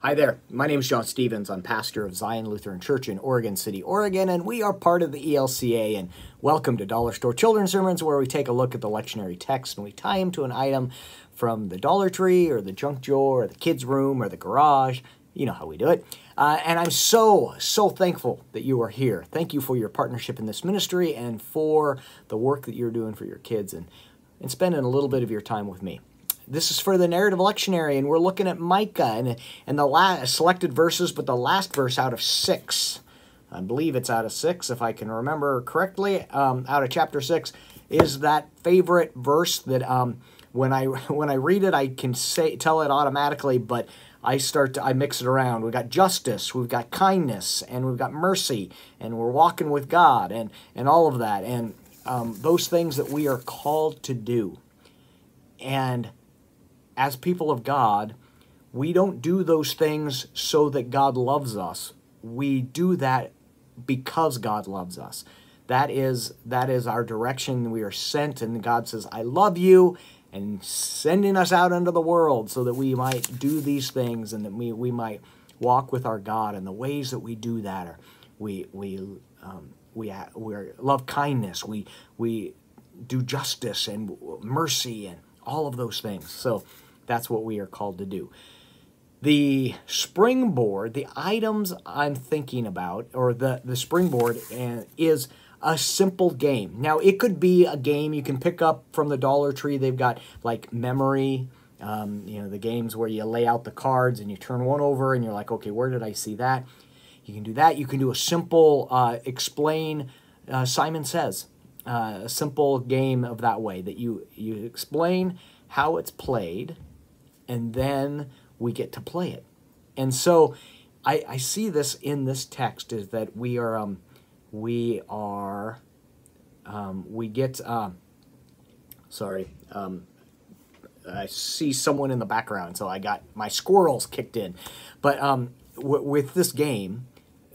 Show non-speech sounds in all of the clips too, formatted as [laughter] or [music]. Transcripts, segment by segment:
Hi there. My name is John Stevens. I'm pastor of Zion Lutheran Church in Oregon City, Oregon, and we are part of the ELCA. And welcome to Dollar Store Children's Sermons, where we take a look at the lectionary text and we tie them to an item from the Dollar Tree or the junk drawer or the kids' room or the garage. You know how we do it. Uh, and I'm so, so thankful that you are here. Thank you for your partnership in this ministry and for the work that you're doing for your kids and, and spending a little bit of your time with me. This is for the narrative lectionary, and we're looking at Micah and, and the last selected verses, but the last verse out of six. I believe it's out of six, if I can remember correctly, um, out of chapter six, is that favorite verse that um, when I [laughs] when I read it, I can say tell it automatically, but I start to I mix it around. We've got justice, we've got kindness, and we've got mercy, and we're walking with God, and and all of that, and um, those things that we are called to do, and as people of God, we don't do those things so that God loves us. We do that because God loves us. That is that is our direction. We are sent, and God says, "I love you," and sending us out into the world so that we might do these things and that we we might walk with our God. And the ways that we do that are we we um, we we love kindness. We we do justice and mercy and all of those things. So that's what we are called to do. The springboard, the items I'm thinking about, or the, the springboard uh, is a simple game. Now, it could be a game you can pick up from the Dollar Tree. They've got like memory, um, you know, the games where you lay out the cards and you turn one over and you're like, okay, where did I see that? You can do that. You can do a simple uh, explain, uh, Simon Says, uh, a simple game of that way that you, you explain how it's played and then we get to play it. And so I, I see this in this text is that we are um, we are um, we get uh, sorry um, I see someone in the background so I got my squirrels kicked in but um, with this game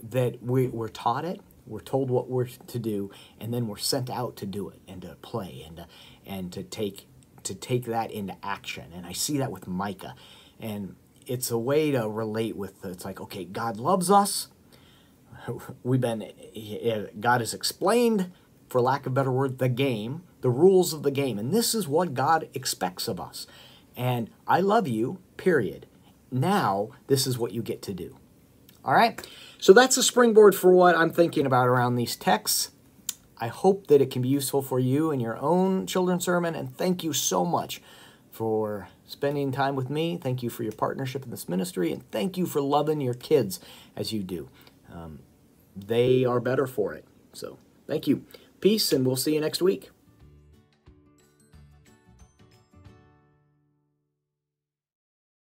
that we, we're taught it we're told what we're to do and then we're sent out to do it and to play and to, and to take to take that into action. And I see that with Micah. And it's a way to relate with it's like, okay, God loves us. [laughs] We've been, God has explained, for lack of a better word, the game, the rules of the game. And this is what God expects of us. And I love you, period. Now, this is what you get to do. All right? So that's a springboard for what I'm thinking about around these texts. I hope that it can be useful for you in your own children's sermon, and thank you so much for spending time with me. Thank you for your partnership in this ministry, and thank you for loving your kids as you do. Um, they are better for it. So, thank you. Peace, and we'll see you next week.